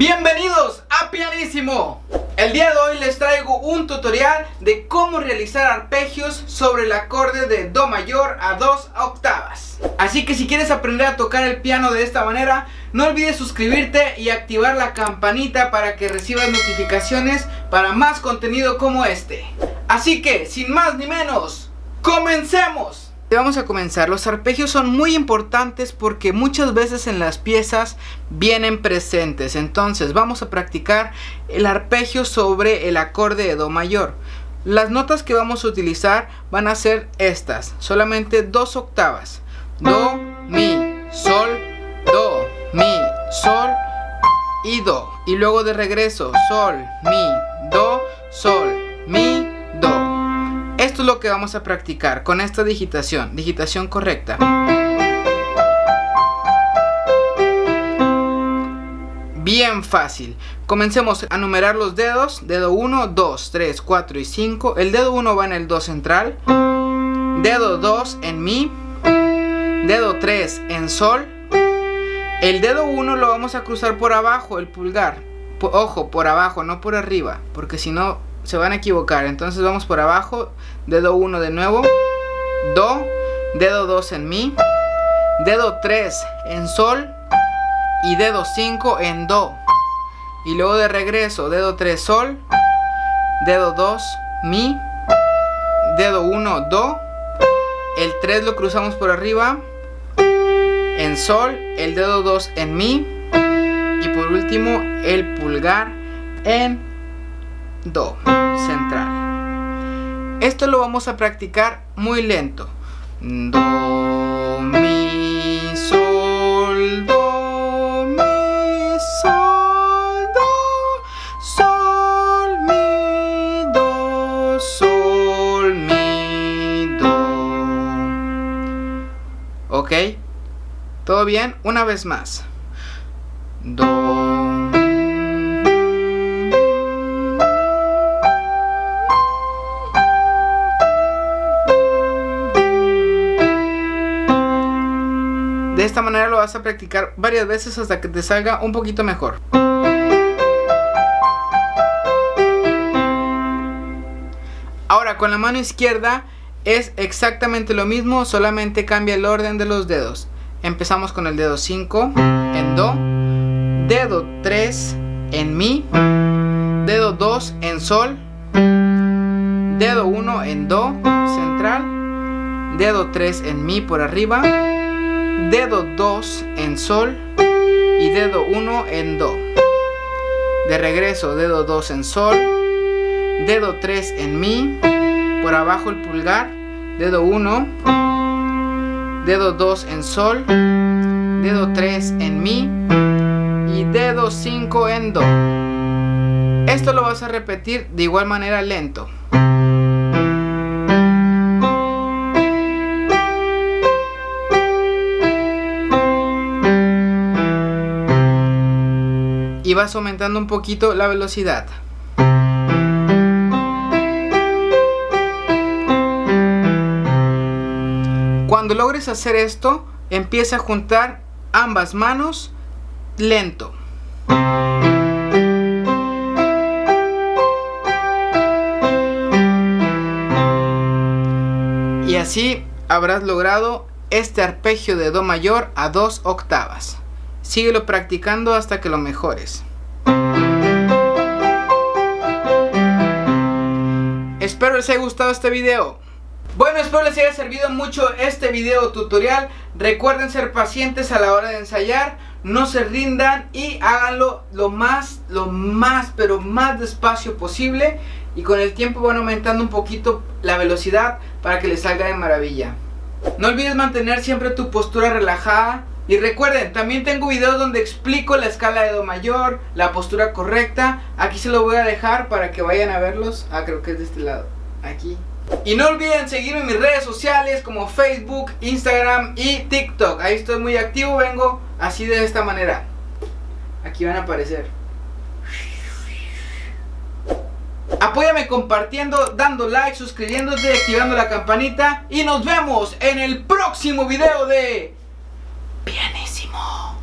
Bienvenidos a Pianísimo. El día de hoy les traigo un tutorial de cómo realizar arpegios sobre el acorde de Do mayor a dos octavas. Así que si quieres aprender a tocar el piano de esta manera, no olvides suscribirte y activar la campanita para que recibas notificaciones para más contenido como este. Así que, sin más ni menos, ¡comencemos! Vamos a comenzar. Los arpegios son muy importantes porque muchas veces en las piezas vienen presentes. Entonces vamos a practicar el arpegio sobre el acorde de Do mayor. Las notas que vamos a utilizar van a ser estas, solamente dos octavas. Do, Mi, Sol, Do, Mi, Sol y Do. Y luego de regreso, Sol, Mi, Do, Sol, que vamos a practicar con esta digitación, digitación correcta. Bien fácil. Comencemos a numerar los dedos. Dedo 1, 2, 3, 4 y 5. El dedo 1 va en el Do central. Dedo 2 en Mi. Dedo 3 en Sol. El dedo 1 lo vamos a cruzar por abajo, el pulgar. Ojo, por abajo, no por arriba. Porque si no se van a equivocar. Entonces vamos por abajo, dedo 1 de nuevo, Do, dedo 2 en Mi, dedo 3 en Sol y dedo 5 en Do. Y luego de regreso, dedo 3 Sol, dedo 2 Mi, dedo 1 Do, el 3 lo cruzamos por arriba, en Sol, el dedo 2 en Mi y por último el pulgar en Do central. Esto lo vamos a practicar muy lento. Do, mi, sol, do, mi, sol, do, sol, mi, do, sol, mi, do. ¿Ok? ¿Todo bien? Una vez más. Do. De esta manera lo vas a practicar varias veces hasta que te salga un poquito mejor. Ahora con la mano izquierda es exactamente lo mismo, solamente cambia el orden de los dedos. Empezamos con el dedo 5 en Do, dedo 3 en Mi, dedo 2 en Sol, dedo 1 en Do central, dedo 3 en Mi por arriba, dedo 2 en sol y dedo 1 en do. De regreso, dedo 2 en sol, dedo 3 en mi, por abajo el pulgar, dedo 1, dedo 2 en sol, dedo 3 en mi y dedo 5 en do. Esto lo vas a repetir de igual manera lento. Y vas aumentando un poquito la velocidad. Cuando logres hacer esto, empieza a juntar ambas manos lento. Y así habrás logrado este arpegio de Do mayor a dos octavas. Síguelo practicando hasta que lo mejores. Espero les haya gustado este video. Bueno, espero les haya servido mucho este video tutorial. Recuerden ser pacientes a la hora de ensayar. No se rindan y háganlo lo más, lo más, pero más despacio posible. Y con el tiempo van aumentando un poquito la velocidad para que les salga de maravilla. No olvides mantener siempre tu postura relajada y recuerden, también tengo videos donde explico la escala de Do mayor, la postura correcta. Aquí se lo voy a dejar para que vayan a verlos. Ah, creo que es de este lado. Aquí. Y no olviden seguirme en mis redes sociales como Facebook, Instagram y TikTok. Ahí estoy muy activo, vengo así de esta manera. Aquí van a aparecer. Apóyame compartiendo, dando like, suscribiéndote, activando la campanita. Y nos vemos en el próximo video de... Pianísimo.